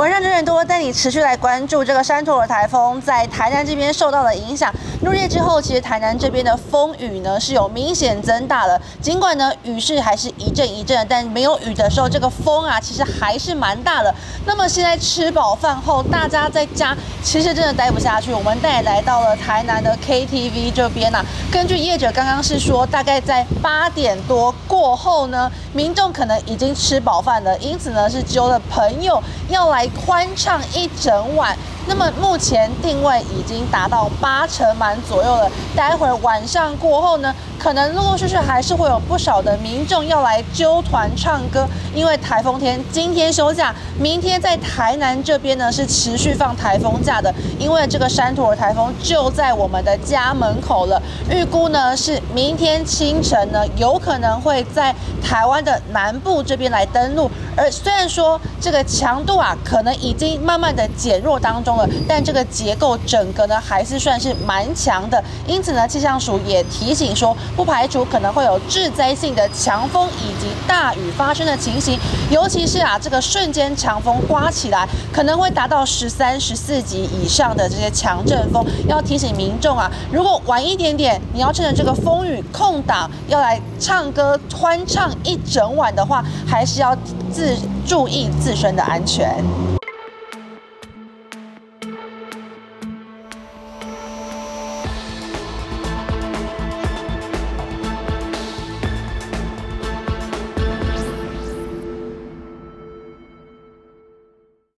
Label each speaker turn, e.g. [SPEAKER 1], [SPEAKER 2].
[SPEAKER 1] 晚上九点多，带你持续来关注这个山陀尔台风在台南这边受到的影响。入夜之后，其实台南这边的风雨呢是有明显增大了。尽管呢雨势还是一阵一阵，但没有雨的时候，这个风啊其实还是蛮大的。那么现在吃饱饭后，大家在家其实真的待不下去。我们带来到了台南的 KTV 这边啊，根据业者刚刚是说，大概在八点多过后呢，民众可能已经吃饱饭了，因此呢是揪了朋友要来。欢唱一整晚。那么目前定位已经达到八成满左右了。待会儿晚上过后呢，可能陆陆续续还是会有不少的民众要来揪团唱歌。因为台风天今天休假，明天在台南这边呢是持续放台风假的。因为这个山土尔台风就在我们的家门口了，预估呢是明天清晨呢有可能会在台湾的南部这边来登陆。而虽然说这个强度啊可能已经慢慢的减弱当中了。但这个结构整个呢还是算是蛮强的，因此呢气象署也提醒说，不排除可能会有致灾性的强风以及大雨发生的情形，尤其是啊这个瞬间强风刮起来，可能会达到十三、十四级以上的这些强阵风，要提醒民众啊，如果晚一点点，你要趁着这个风雨空档要来唱歌欢唱一整晚的话，还是要自注意自身的安全。